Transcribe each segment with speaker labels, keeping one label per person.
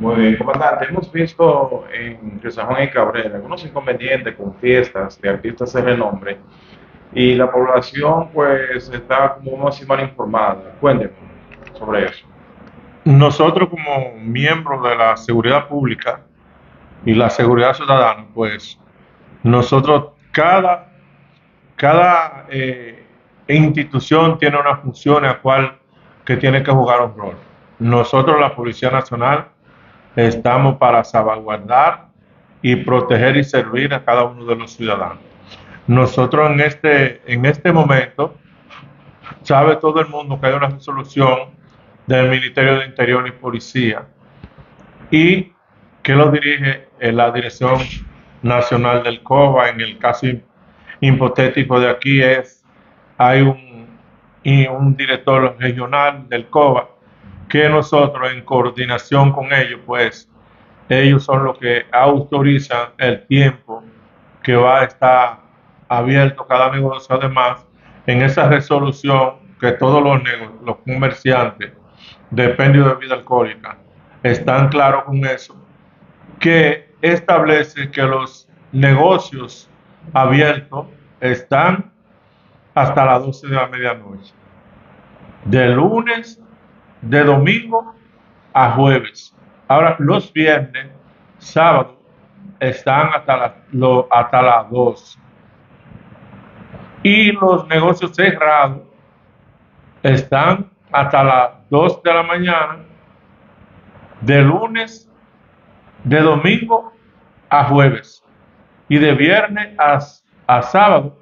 Speaker 1: Muy bien, comandante. Hemos visto en Juan y Cabrera algunos inconvenientes con fiestas de artistas de renombre y la población pues está como así mal informada. Cuénteme sobre eso.
Speaker 2: Nosotros como miembros de la seguridad pública y la seguridad ciudadana, pues nosotros cada, cada eh, institución tiene una función a cual que tiene que jugar un rol. Nosotros, la Policía Nacional, estamos para salvaguardar y proteger y servir a cada uno de los ciudadanos. Nosotros en este, en este momento, sabe todo el mundo que hay una resolución del Ministerio de Interior y Policía y que lo dirige la Dirección Nacional del COBA. En el caso hipotético de aquí es, hay un, un director regional del COBA que nosotros en coordinación con ellos, pues ellos son los que autorizan el tiempo que va a estar abierto cada negocio. Además, en esa resolución que todos los, los comerciantes de de vida alcohólica están claros con eso, que establece que los negocios abiertos están hasta las 12 de la medianoche. De lunes de domingo a jueves. Ahora, los viernes, sábado, están hasta, las hasta las 2. Y los negocios cerrados están hasta las 2 de la mañana, de lunes, de domingo a jueves. Y de viernes a, a sábado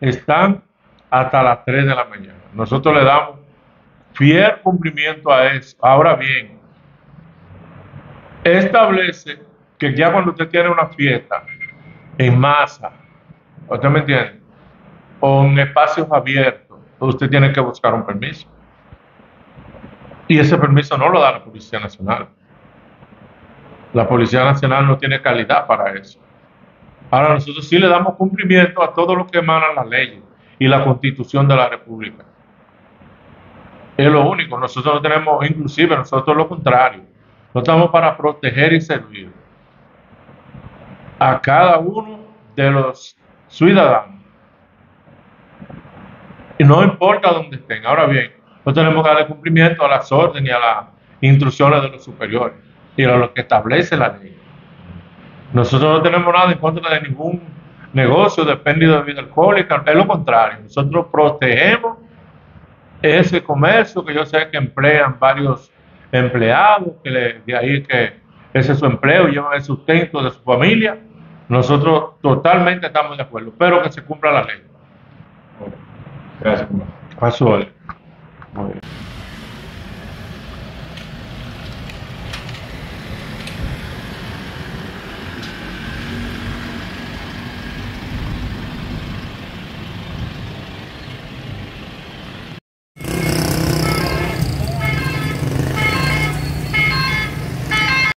Speaker 2: están hasta las 3 de la mañana. Nosotros le damos fiel cumplimiento a eso. Ahora bien, establece que ya cuando usted tiene una fiesta en masa, ¿usted me entiende? O en espacios abiertos, usted tiene que buscar un permiso. Y ese permiso no lo da la Policía Nacional. La Policía Nacional no tiene calidad para eso. Ahora nosotros sí le damos cumplimiento a todo lo que emana la ley y la constitución de la República. Es lo único. Nosotros no tenemos, inclusive nosotros lo contrario. No estamos para proteger y servir a cada uno de los ciudadanos. Y no importa dónde estén. Ahora bien, no tenemos que darle cumplimiento a las órdenes y a las instrucciones de los superiores y a lo que establece la ley. Nosotros no tenemos nada en contra de ningún negocio dependido de vida alcohólica, es lo contrario. Nosotros protegemos ese comercio que yo sé que emplean varios empleados, que de ahí que ese es su empleo, llevan el sustento de su familia. Nosotros totalmente estamos de acuerdo, pero que se cumpla la ley.
Speaker 1: Gracias.
Speaker 2: A su
Speaker 1: Muy bien.